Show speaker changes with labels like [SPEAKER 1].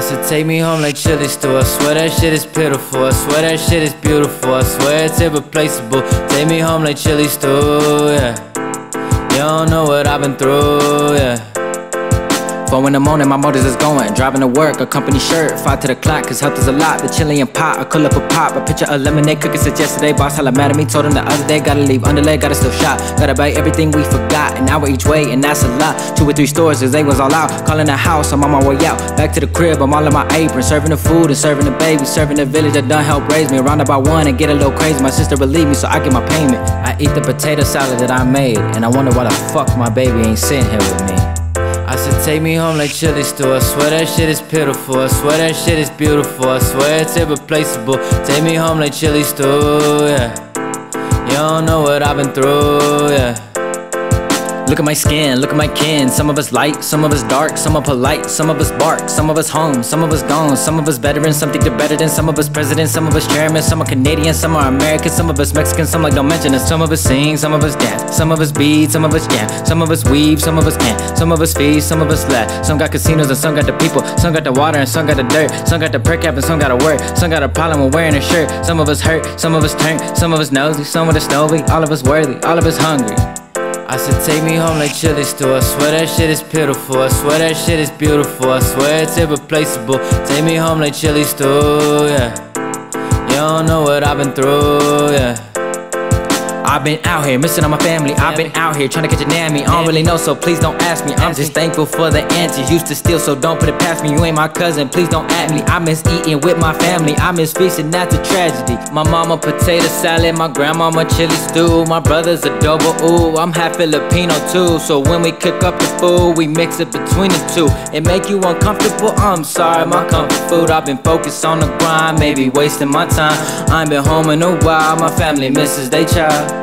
[SPEAKER 1] said take me home like chili stew. I swear that shit is pitiful. I swear that shit is beautiful. I swear it's irreplaceable. Take me home like chili stew. Yeah. You don't know what I've been through. Yeah.
[SPEAKER 2] Four in the morning, my motors is going. Driving to work, a company shirt. Five to the clock, cause health is a lot. The Chilean pot, I call up a pop. A picture of lemonade cookies since yesterday. Boss hella mad at me, told him the other day. Gotta leave underlay, gotta still shop. Gotta buy everything we forgot. An hour each way, and that's a lot. Two or three stores, cause they was all out. Calling the house, I'm on my way out. Back to the crib, I'm all in my apron. Serving the food and serving the baby. Serving the village that done help raise me. Around about one and get a little crazy. My sister relieve me so I get my payment. I eat the potato salad that I made. And I wonder why the fuck my baby ain't sitting here with me.
[SPEAKER 1] I said take me home like chili stew. I swear that shit is pitiful. I swear that shit is beautiful. I swear it's irreplaceable. Take me home like chili stew. Yeah. You don't know what I've been through. Yeah.
[SPEAKER 2] Look at my skin, look at my kin. Some of us light, some of us dark, some are polite, some of us bark, some of us home, some of us gone, some of us veterans, some think they're better than some of us presidents, some of us chairmen, some are Canadian, some are American, some of us Mexican, some like don't mention us. Some of us sing, some of us dance, some of us beat, some of us jam, some of us weave, some of us can't, some of us feed, some of us laugh. Some got casinos and some got the people, some got the water and some got the dirt, some got the per cap and some got to work, some got a problem with wearing a shirt. Some of us hurt, some of us turn, some of us nosy, some of us snowy, all of us worthy, all of us hungry.
[SPEAKER 1] I said take me home like chili stew. I swear that shit is pitiful. I swear that shit is beautiful. I swear it's irreplaceable. Take me home like chili stew. Yeah. You don't know what I've been through. Yeah.
[SPEAKER 2] I've been out here missing on my family. I've been out here trying to catch a nammy. I don't really know, so please don't ask me. I'm just thankful for the answers. Used to steal, so don't put it past me. You ain't my cousin, please don't at me. I miss eating with my family. I miss feasting, that's a tragedy. My mama potato salad, my grandmama chili stew. My brother's adobo ooh. I'm half Filipino too, so when we cook up the food, we mix it between the two. It make you uncomfortable. I'm sorry, my comfort food. I've been focused on the grind, maybe wasting my time. I ain't been home in a while. My family misses they child.